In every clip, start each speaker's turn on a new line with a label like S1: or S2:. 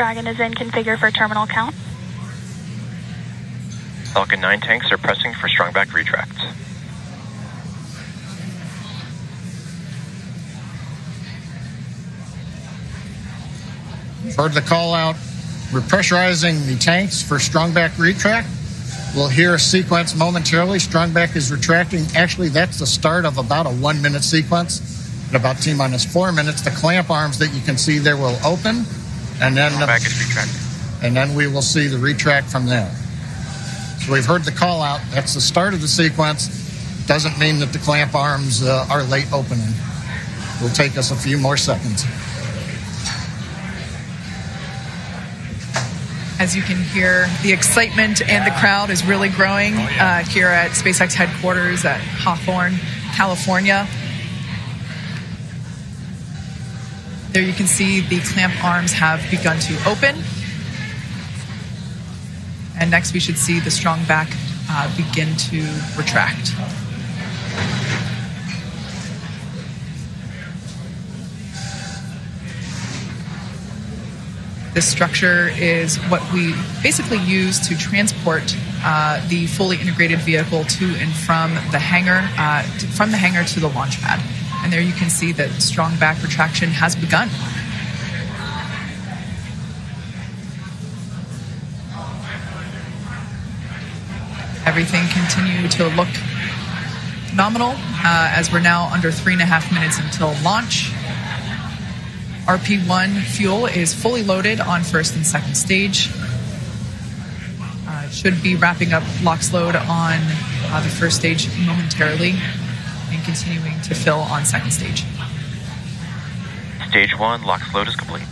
S1: Dragon is in configure for terminal count.
S2: Falcon 9 tanks are pressing for strong back retract.
S3: Heard the call out. We're pressurizing the tanks for strong back retract. We'll hear a sequence momentarily. Strong back is retracting. Actually, that's the start of about a one minute sequence. At about T minus four minutes, the clamp arms that you can see there will open, and then
S2: Strong back is retracting.
S3: and then we will see the retract from there. So we've heard the call out. That's the start of the sequence. Doesn't mean that the clamp arms uh, are late opening. It will take us a few more seconds.
S4: As you can hear, the excitement and the crowd is really growing uh, here at SpaceX headquarters at Hawthorne, California. There you can see the clamp arms have begun to open. And next we should see the strong back uh, begin to retract. This structure is what we basically use to transport uh, the fully integrated vehicle to and from the hangar, uh, to, from the hangar to the launch pad. And there you can see that strong back retraction has begun. Everything continue to look nominal uh, as we're now under three and a half minutes until launch. RP1 fuel is fully loaded on first and second stage. Uh, should be wrapping up LOX load on uh, the first stage momentarily and continuing to fill on second stage.
S2: Stage 1, LOX load is complete.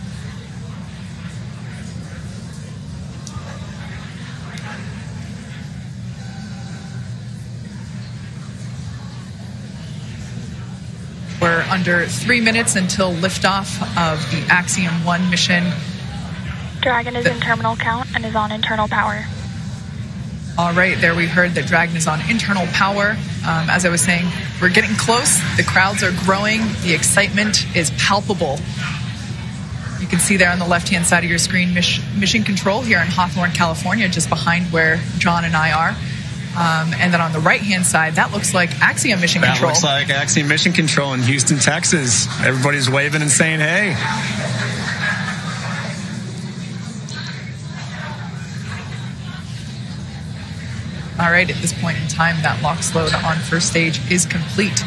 S4: We're under three minutes until liftoff of the Axiom 1 mission.
S1: Dragon is in terminal count and is on internal power.
S4: All right, there we heard that Dragon is on internal power. Um, as I was saying, we're getting close. The crowds are growing. The excitement is palpable. You can see there on the left hand side of your screen Mission Control here in Hawthorne, California, just behind where John and I are. Um, and then on the right hand side, that looks like Axiom Mission
S5: That
S4: Control.
S5: looks like Axiom Mission Control in Houston, Texas. Everybody's waving and saying, hey.
S4: All right, at this point in time, that LOX load on first stage is complete.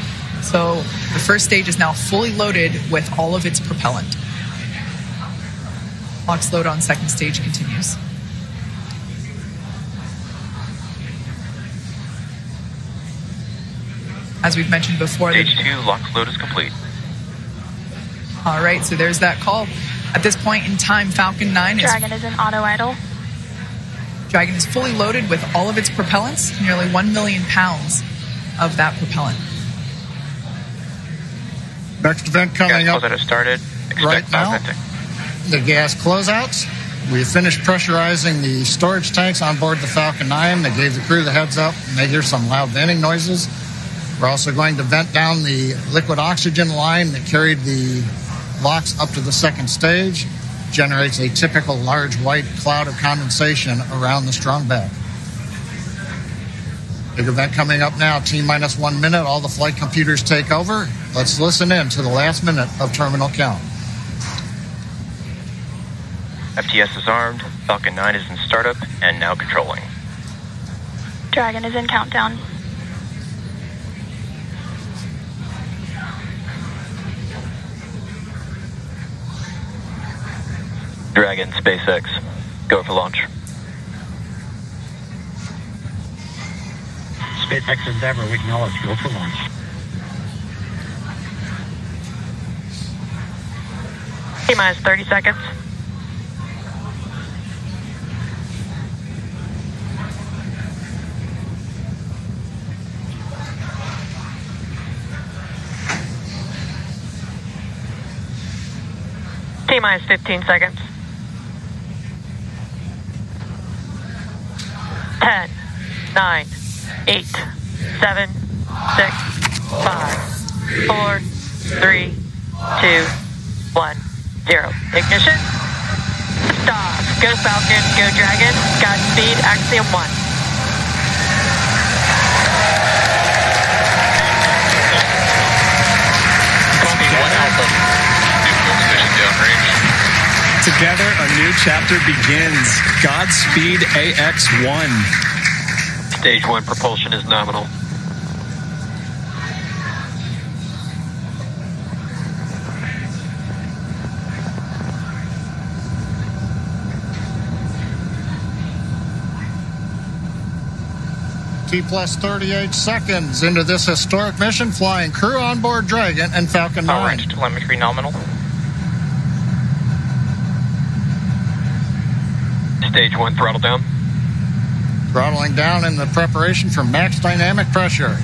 S4: So the first stage is now fully loaded with all of its propellant. LOX load on second stage continues. As we've mentioned before, the
S2: Stage 2, LOX load is complete.
S4: All right, so there's that call. At this point in time, Falcon 9 is
S1: Dragon is in auto idle.
S4: Dragon is fully loaded with all of its propellants, nearly 1 million pounds of that propellant.
S3: Next event coming
S2: Gas
S3: up,
S2: closeout has started. Expect
S3: right now. the gas closeouts. We finished pressurizing the storage tanks on board the Falcon 9. They gave the crew the heads up. and They hear some loud venting noises. We're also going to vent down the liquid oxygen line that carried the LOX up to the second stage. Generates a typical large white cloud of condensation around the strong back. Big event coming up now, T minus one minute. All the flight computers take over. Let's listen in to the last minute of terminal count.
S2: FTS is armed. Falcon 9 is in startup and now controlling.
S1: Dragon is in countdown.
S2: Dragon, SpaceX, go for launch.
S6: SpaceX Endeavor, we acknowledge. Go for launch.
S1: T minus 30 seconds. T minus 15 seconds. 10, 9, 8, 7, 6, 5, 4, 3, 2, 1, 0. Ignition.
S7: Liftoff. Go Falcon, go Dragon. Godspeed, Axiom 1.
S5: New chapter begins. Godspeed AX1.
S2: Stage 1 propulsion is nominal.
S3: T plus 38 seconds into this historic mission, flying crew on board Dragon and Falcon 9.
S2: Range telemetry nominal. Stage 1 throttle down.
S3: Throttling down in the preparation for max dynamic pressure.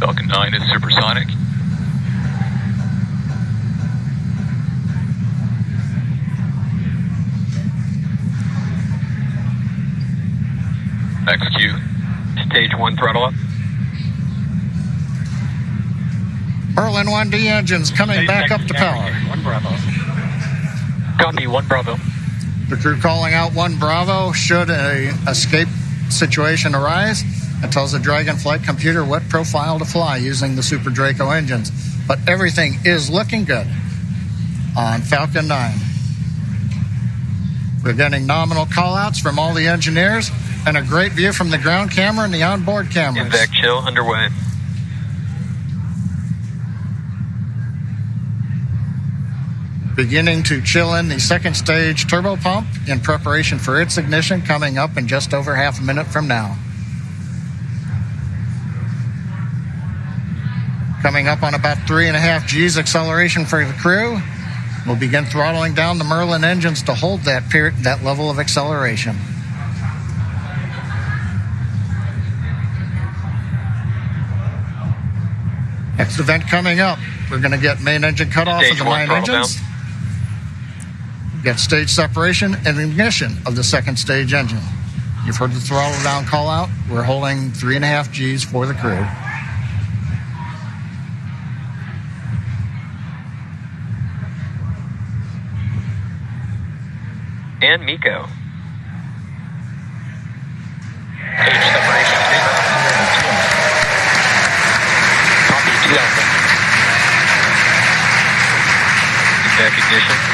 S2: Falcon 9 is supersonic.
S3: one d engines coming back up to power.
S6: One Bravo.
S2: Copy, one Bravo.
S3: The crew calling out one Bravo should a escape situation arise and tells the Dragon flight computer what profile to fly using the Super Draco engines. But everything is looking good on Falcon 9. We're getting nominal callouts from all the engineers and a great view from the ground camera and the onboard cameras.
S2: MVAC chill underway.
S3: Beginning to chill in the second stage turbo pump in preparation for its ignition coming up in just over half a minute from now. Coming up on about three and a half G's acceleration for the crew. We'll begin throttling down the Merlin engines to hold that period, that level of acceleration. Next event coming up, we're going to get main engine cutoff
S2: Stage
S3: of the nine
S2: throttle
S3: engines. Get stage separation and ignition of the second stage engine. You've heard the throttle down call out. We're holding three and a half G's for the crew.
S2: And MECO. Stage separation. Copy 2 Alpha. Ignition.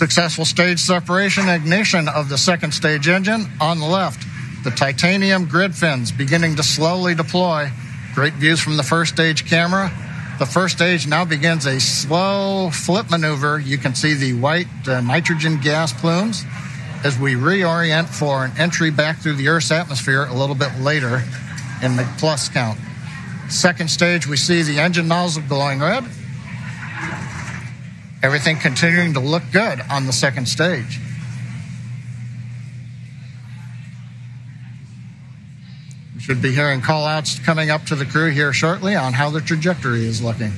S3: Successful stage separation ignition of the second stage engine. On the left, the titanium grid fins beginning to slowly deploy. Great views from the first stage camera. The first stage now begins a slow flip maneuver. You can see the white uh, nitrogen gas plumes as we reorient for an entry back through the Earth's atmosphere a little bit later in the plus count. Second stage, we see the engine nozzle glowing red. Everything continuing to look good on the second stage. We should be hearing call outs coming up to the crew here shortly on how the trajectory is looking.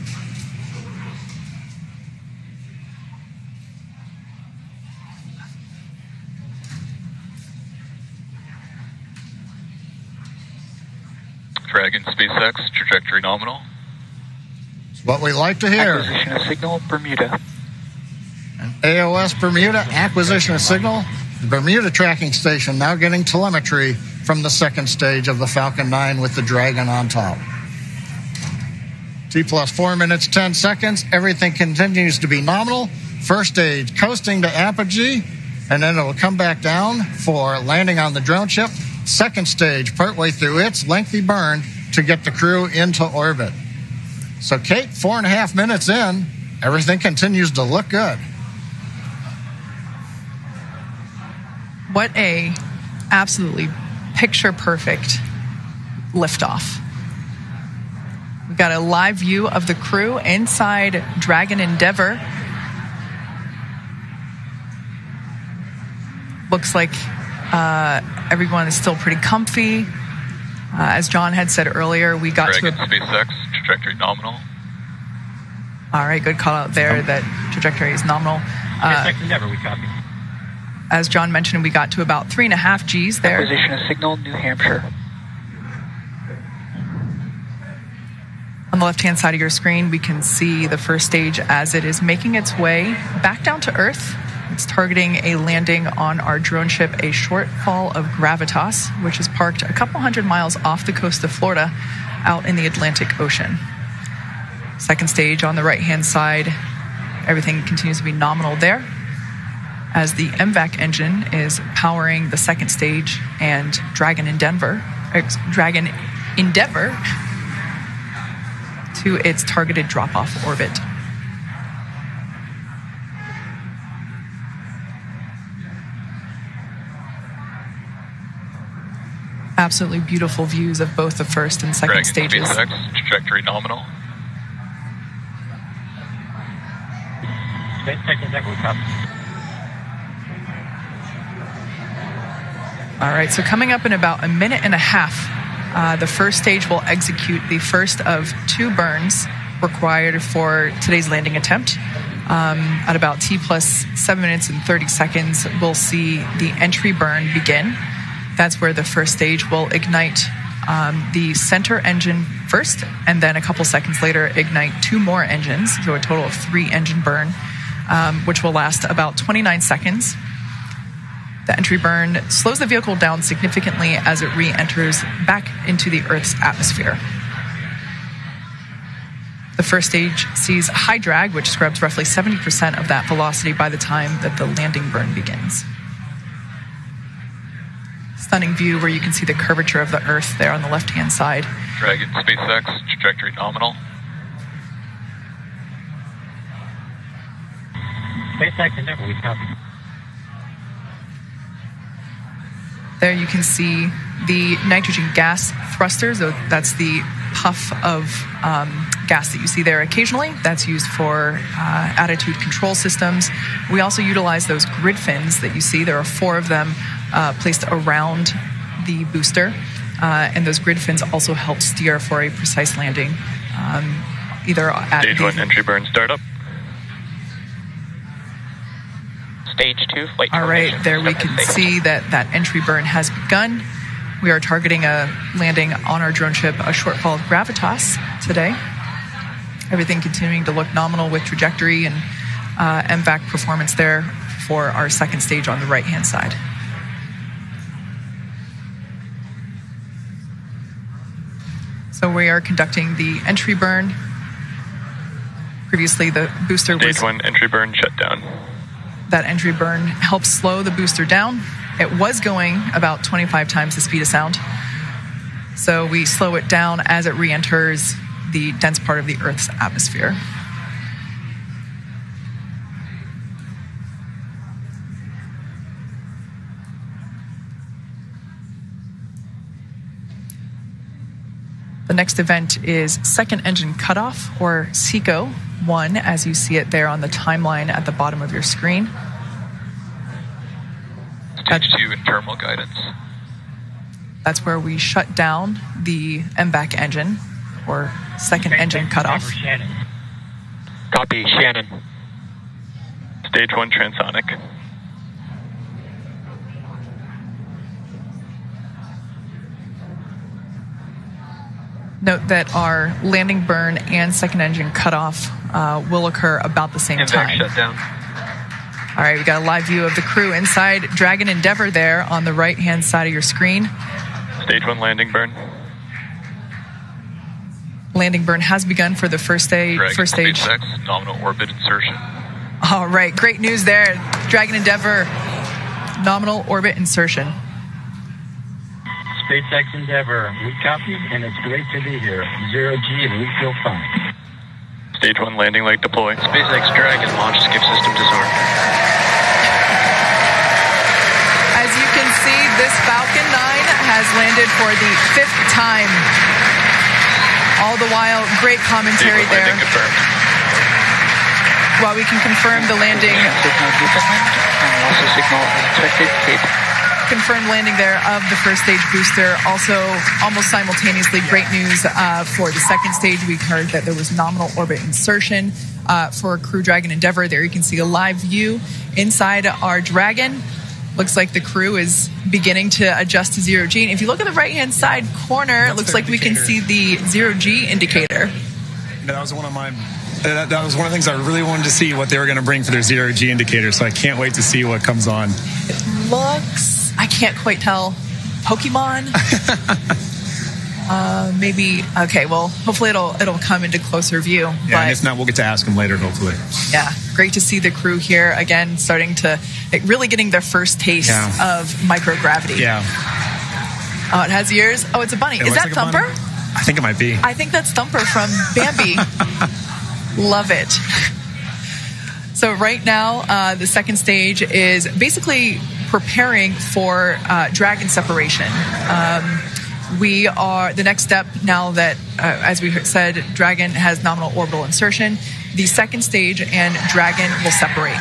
S2: Dragon SpaceX trajectory nominal.
S3: It's what we like to hear.
S2: Acquisition of signal Bermuda.
S3: AOS Bermuda acquisition of signal. Bermuda tracking station now getting telemetry from the second stage of the Falcon 9 with the Dragon on top. T plus four minutes, 10 seconds. Everything continues to be nominal. First stage coasting to apogee, and then it will come back down for landing on the drone ship. Second stage, partway through its lengthy burn to get the crew into orbit. So, Kate, four and a half minutes in, everything continues to look good.
S4: What a absolutely picture perfect liftoff. We've got a live view of the crew inside Dragon Endeavor. Looks like uh, everyone is still pretty comfy. Uh, as John had said earlier, we got
S2: Dragon
S4: to a
S2: SpaceX trajectory nominal.
S4: all right, good call out there. That trajectory is nominal. Uh,
S6: SpaceX Endeavor, we copy.
S4: As John mentioned, we got to about three and a half Gs there.
S8: Acquisition of signal, New Hampshire.
S4: On the left hand side of your screen, we can see the first stage as it is making its way back down to Earth. It's targeting a landing on our drone ship, a shortfall of Gravitas, which is parked a couple hundred miles off the coast of Florida out in the Atlantic Ocean. Second stage on the right hand side, everything continues to be nominal there as the MVAC engine is powering the second stage and Dragon Endeavor, Dragon Endeavor to its targeted drop off orbit. Absolutely beautiful views of both the first and second
S9: Dragon
S4: stages.
S9: SpaceX, trajectory nominal.
S6: SpaceX Endeavour, we
S4: All right, so coming up in about a minute and a half, uh, the first stage will execute the first of two burns required for today's landing attempt. Um, at about T plus seven minutes and 30 seconds, we'll see the entry burn begin. That's where the first stage will ignite um, the center engine first, and then a couple seconds later, ignite two more engines, so a total of three engine burn, um, which will last about 29 seconds. The entry burn slows the vehicle down significantly as it re enters back into the Earth's atmosphere. The first stage sees high drag, which scrubs roughly 70% of that velocity by the time that the landing burn begins. Stunning view where you can see the curvature of the Earth there on the left hand side.
S9: Dragon SpaceX, trajectory nominal.
S6: SpaceX Endeavour, we copy.
S4: There you can see the nitrogen gas thrusters. So that's the puff of um, gas that you see there occasionally. That's used for uh, attitude control systems. We also utilize those grid fins that you see. There are four of them uh, placed around the booster. Uh, and those grid fins also help steer for a precise landing, um, either at
S9: Stage
S4: the-
S9: one entry burn startup.
S8: Stage two, flight
S4: All right, there we can
S8: stage.
S4: see that that entry burn has begun. We are targeting a landing on our drone ship, a shortfall of Gravitas today. Everything continuing to look nominal with trajectory and uh, MVAC performance there for our second stage on the right hand side. So we are conducting the entry burn. Previously, the booster was
S9: Stage one entry burn shutdown.
S4: That entry burn helps slow the booster down. It was going about 25 times the speed of sound. So we slow it down as it re enters the dense part of the Earth's atmosphere. The next event is second engine cutoff, or SECO 1, as you see it there on the timeline at the bottom of your screen.
S9: Stage two terminal guidance.
S4: That's where we shut down the MVAC engine, or second engine cutoff.
S6: Shannon.
S8: Copy, Shannon.
S9: Stage one transonic.
S4: Note that our landing burn and second engine cutoff uh, will occur about the same time.
S8: shutdown.
S4: All right, we got a live view of the crew inside Dragon Endeavor there on the right hand side of your screen.
S9: Stage one landing burn.
S4: Landing burn has begun for the first stage.
S9: Dragon
S4: First stage.
S9: Nominal orbit insertion.
S4: All right, great news there. Dragon Endeavor, nominal orbit insertion.
S6: SpaceX Endeavour, we copy, and it's great to be here. Zero G, and we feel fine.
S9: Stage one landing leg deploy.
S2: SpaceX Dragon launch escape system disarmed.
S4: As you can see, this Falcon 9 has landed for the fifth time. All the while, great commentary
S9: one landing
S4: there.
S9: confirmed.
S4: While we can confirm the landing,
S8: Signal determined, and loss of signal expected.
S4: Confirmed landing there of the first stage booster. Also, almost simultaneously, great news uh, for the second stage. We heard that there was nominal orbit insertion uh, for Crew Dragon Endeavor. There you can see a live view inside our Dragon. Looks like the crew is beginning to adjust to zero G. And if you look at the right hand side corner, it looks like we can see the zero G indicator.
S5: That was one of my. That, that was one of the things I really wanted to see what they were going to bring for their zero G indicator. So I can't wait to see what comes on.
S4: It looks. I can't quite tell. Pokemon. uh, maybe. Okay. Well, hopefully it'll it'll come into closer view.
S5: Yeah,
S4: but,
S5: and if not, we'll get to ask him later. Hopefully.
S4: Yeah, great to see the crew here again, starting to like, really getting their first taste
S5: Yeah.
S4: of microgravity.
S5: Yeah.
S4: Oh, it has ears. Oh, it's a bunny.
S5: It
S4: Is that
S5: like.
S4: Thumper?
S5: I think it might be.
S4: I think that's Thumper from Bambi. Love it. So right now, uh, the second stage is basically preparing for uh, dragon separation. Um, we are the next step now that, uh, as we said, dragon has nominal orbital insertion. The second stage and dragon will separate.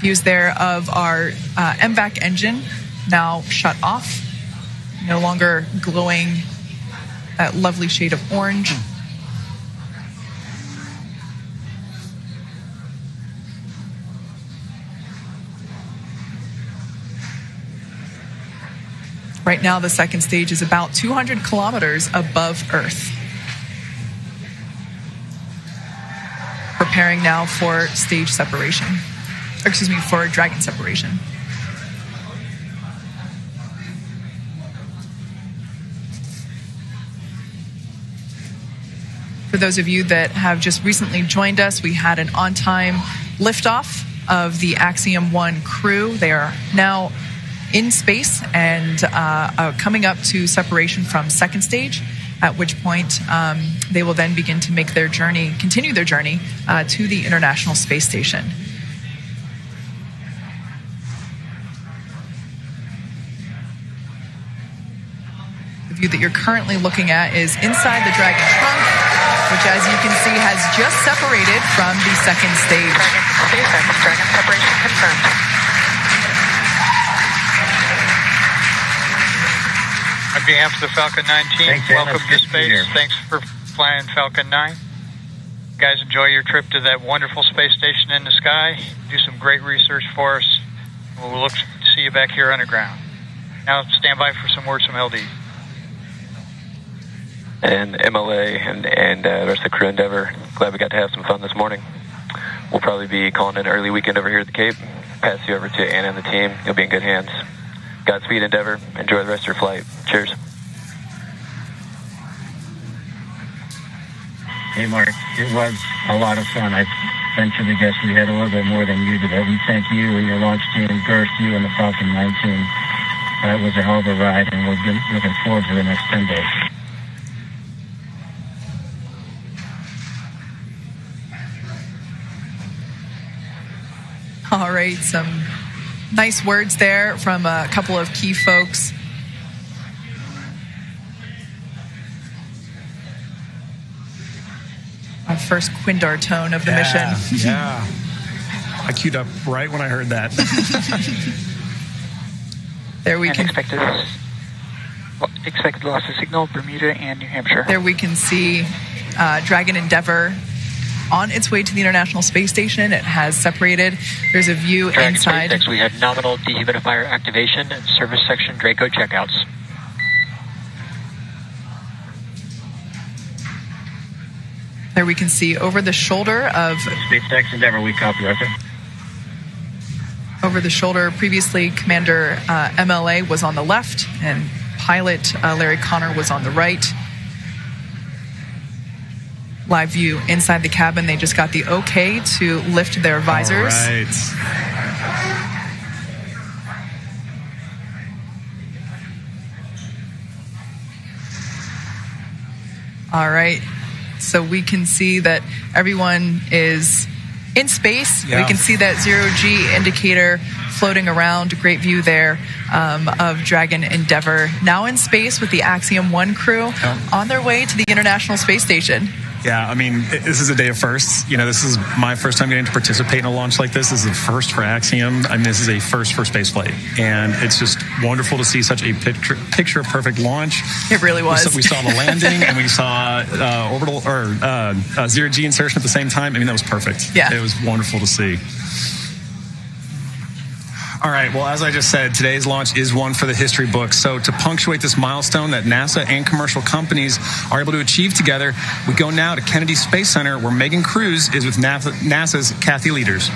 S4: Views there of our uh, MVAC engine now shut off, no longer glowing that lovely shade of orange. Right now, the second stage is about 200 kilometers above Earth. Preparing now for stage separation. Or, excuse me, for dragon separation. For those of you that have just recently joined us, we had an on time liftoff of the Axiom 1 crew. They are now in space and uh, coming up to separation from second stage, at which point um, they will then begin to make their journey, continue their journey uh, to the International Space Station. The view that you're currently looking at is inside the Dragon trunk, which, as you can see, has just separated from the second stage.
S7: Dragon
S8: behalf of the Falcon 9 team,
S6: Thanks,
S8: welcome to
S6: Good to
S8: space.
S6: here.
S8: Thanks for flying Falcon 9. You guys enjoy your trip to that wonderful space station in the sky. Do some great research for us. We'll look to see you back here underground. Now stand by for some words from LD.
S2: and MLA and, and uh, the rest of the crew Endeavor. Glad we got to have some fun this morning. We'll probably be calling an early weekend over here at the Cape. Pass you over to Anna and the team. You'll be in good hands. Godspeed, Endeavor. Enjoy the rest of your flight. Cheers.
S6: Hey, Mark, it was a lot of fun. I venture to guess we had a little bit more than you did. We thank you and your launch team, Girth, you and the Falcon 9 team. That was a hell of a ride, and we're looking forward to the next 10 days.
S4: All right, some nice words there from a couple of key folks. Our first Quindar tone of the
S5: yeah,
S4: mission.
S5: yeah. I queued up right when I heard that.
S4: There we
S8: and
S4: can
S8: expected, expected loss of signal, Bermuda and New Hampshire.
S4: there we can see uh, Dragon Endeavour on its way to the International Space Station. It has separated. There's a view
S10: Dragon
S4: inside.
S10: SpaceX, we had nominal dehumidifier activation and service section Draco checkouts.
S4: There we can see over the shoulder of
S6: SpaceX Endeavor, we copy, Arthur.
S4: over the shoulder. Previously, Commander uh, MLA was on the left, and pilot uh, Larry Connor was on the right. Live view inside the cabin. They just got the okay to lift their visors.
S5: All right.
S4: All right. So we can see that everyone is in space.
S5: Yeah.
S4: We can see that zero G indicator floating around. Great view there um, of Dragon Endeavour now in space with the Axiom 1 crew on their way to the International Space Station.
S5: Yeah, I mean, this is a day of firsts. You know, this is my first time getting to participate in a launch like this. This is a first for Axiom. I mean, this is a first for spaceflight. And it's just wonderful to see such a picture, picture perfect launch.
S4: It really
S5: We
S4: was.
S5: saw, we saw the landing and we saw uh, orbital or uh, uh, zero G insertion at the same time. I mean, that was perfect.
S4: Yeah.
S5: It was wonderful to see. All right. Well, as I just said, today's launch is one for the history books. So to punctuate this milestone that NASA and commercial companies are able to achieve together, we go now to Kennedy Space Center where Megan Cruz is with NASA's Kathy Lueders.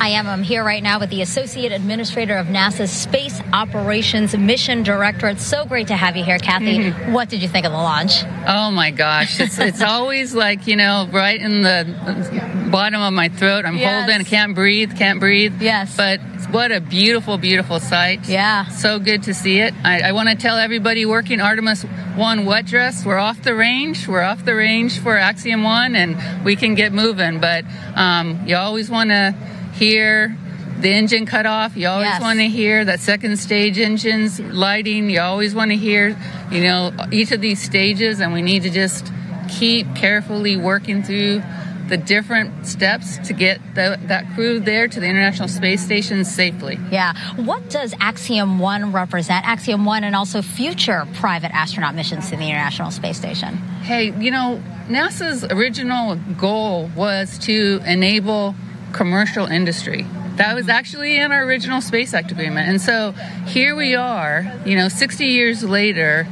S11: I am. I'm here right now with the Associate Administrator of NASA's Space Operations Mission Director. It's so great to have you here, Kathy. Mm-hmm. What did you think of the launch?
S12: Oh my gosh, it's, it's always like you know, right in the bottom of my throat. I'm yes. holding, can't breathe, can't breathe.
S11: Yes,
S12: but what a beautiful, beautiful sight.
S11: Yeah,
S12: so good to see it. I, I want to tell everybody working Artemis One wet dress, we're off the range. We're off the range for Axiom One, and we can get moving. But um, you always want to hear the engine cut off. You always yes. want to hear that second stage engines lighting. You always want to hear, you know, each of these stages, and we need to just keep carefully working through the different steps to get the, that crew there to the International Space Station safely.
S11: Yeah. What does Axiom 1 represent? Axiom 1 and also future private astronaut missions to the International Space Station.
S12: Hey, you know, NASA's original goal was to enable commercial industry. That was actually in our original Space Act agreement. And so here we are, you know, 60 years later,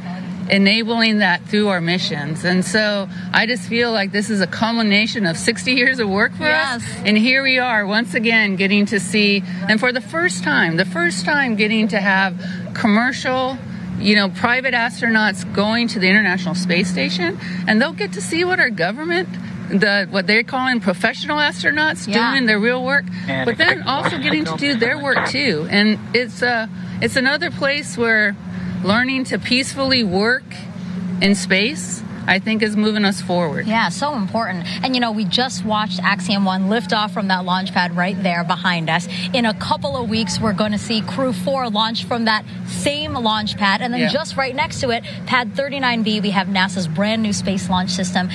S12: enabling that through our missions. And so I just feel like this is a culmination of 60 years of work for yes. us. And here we are once again getting to see, and for the first time, the first time getting to have commercial you know, private astronauts going to the International Space Station, and they'll get to see what our government the what they're calling professional astronauts yeah. doing their real work, and but then also getting to do their work too. And it's uh, it's another place where learning to peacefully work in space I think is moving us forward.
S11: Yeah, so important. And you know, we just watched Axiom 1 lift off from that launch pad right there behind us. In a couple of weeks, we're going to see Crew 4 launch from that same launch pad. And then yeah. just right next to it, Pad 39B, we have NASA's brand new space launch system.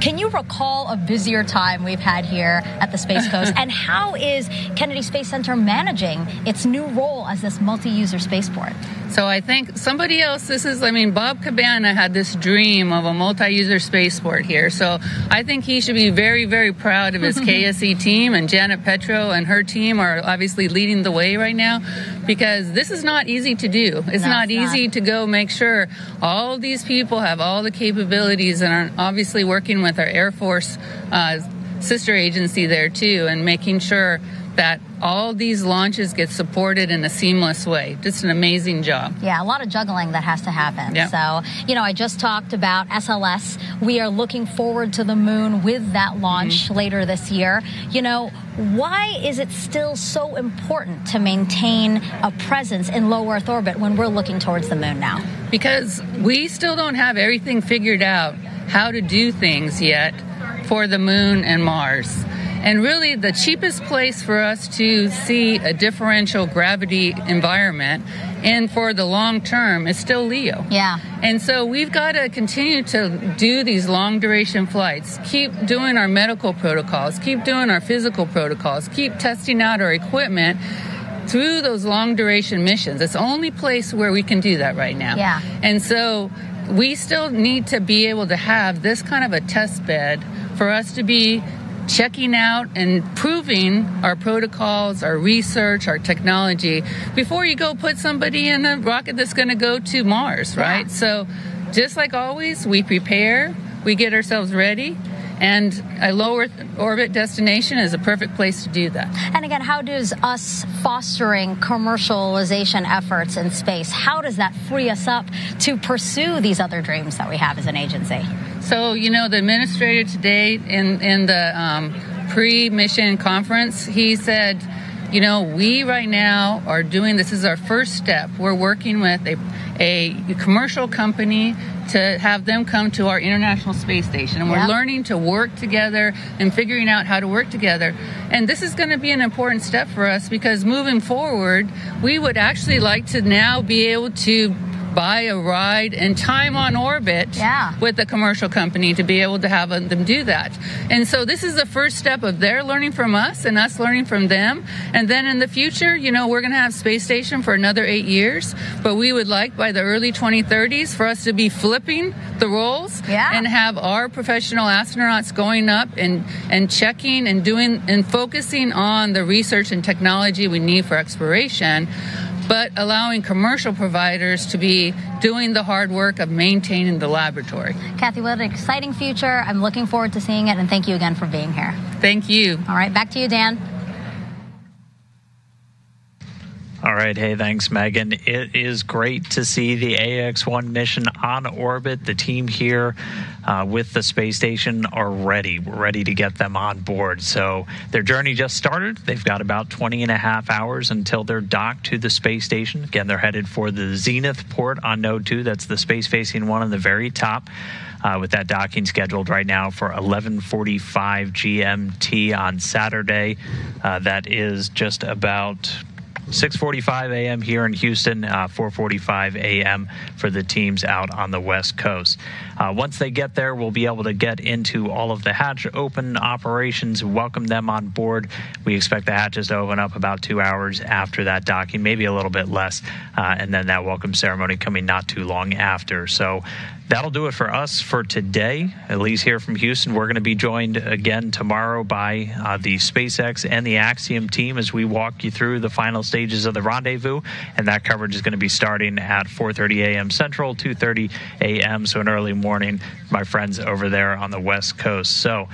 S11: Can you recall a busier time we've had here at the Space Coast? and how is Kennedy Space Center managing its new role as this multi user spaceport?
S12: So I think somebody else, this is, I mean, Bob Cabana had this dream of a multi-user spaceport here. So I think he should be very, very proud of his KSC team and Janet Petro and her team are obviously leading the way right now because this is not easy to do. It's no, not it's easy not. to go make sure all these people have all the capabilities and are obviously working with our Air Force uh, sister agency there too and making sure that all these launches get supported in a seamless way. Just an amazing job.
S11: Yeah, a lot of juggling that has to happen.
S12: Yep.
S11: So, you know, I just talked about SLS. We are looking forward to the moon with that launch mm-hmm. later this year. You know, why is it still so important to maintain a presence in low Earth orbit when we're looking towards the moon now?
S12: Because we still don't have everything figured out how to do things yet for the moon and Mars. And really, the cheapest place for us to see a differential gravity environment and for the long term is still LEO.
S11: Yeah.
S12: And so we've got to continue to do these long duration flights, keep doing our medical protocols, keep doing our physical protocols, keep testing out our equipment through those long duration missions. It's the only place where we can do that right now.
S11: Yeah.
S12: And so we still need to be able to have this kind of a test bed for us to be checking out and proving our protocols, our research, our technology before you go put somebody in a rocket that's going to go to Mars, right? Yeah. So, just like always, we prepare, we get ourselves ready. And a low Earth orbit destination is a perfect place to do that.
S11: And again, how does us fostering commercialization efforts in space, how does that free us up to pursue these other dreams that we have as an agency?
S12: So, you know, the administrator today in, in the um, pre mission conference, he said, you know, we right now are doing this is our first step. We're working with a, a commercial company to have them come to our International Space Station. And we're learning to work together and figuring out how to work together. And this is going to be an important step for us because moving forward, we would actually like to now be able to buy a ride and time on orbit
S11: yeah.
S12: with a commercial company to be able to have them do that. And so this is the first step of their learning from us and us learning from them. And then in the future, you know, we're going to have space station for another eight years, but we would like by the early 2030s for us to be flipping the roles
S11: yeah.
S12: and have our professional astronauts going up and, and checking and doing and focusing on the research and technology we need for exploration but allowing commercial providers to be doing the hard work of maintaining the laboratory.
S11: Kathy, what an exciting future. I'm looking forward to seeing it, and thank you again for being here.
S12: Thank you.
S11: All right, back to you, Dan.
S13: All right. Hey, thanks, Megan. It is great to see the AX1 mission on orbit. The team here uh, with the space station are ready. We're ready to get them on board. So their journey just started. They've got about 20 and a half hours until they're docked to the space station. Again, they're headed for the Zenith port on Node 2. That's the space facing one on the very top. Uh, with that docking scheduled right now for 11:45 GMT on Saturday. Uh, that is just about 6:45 a.m. here in Houston, uh, 4:45 a.m. for the teams out on the West Coast. Uh, once they get there, we'll be able to get into all of the hatch open operations, welcome them on board. We expect the hatches to open up about two hours after that docking, maybe a little bit less, uh, and then that welcome ceremony coming not too long after. So that'll do it for us for today. Least here from Houston, we're going to be joined again tomorrow by uh, the SpaceX and the Axiom team as we walk you through the final stages of the rendezvous. And that coverage is going to be starting at 4:30 a.m. Central, 2:30 a.m. So an early morning, my friends over there on the West Coast. So.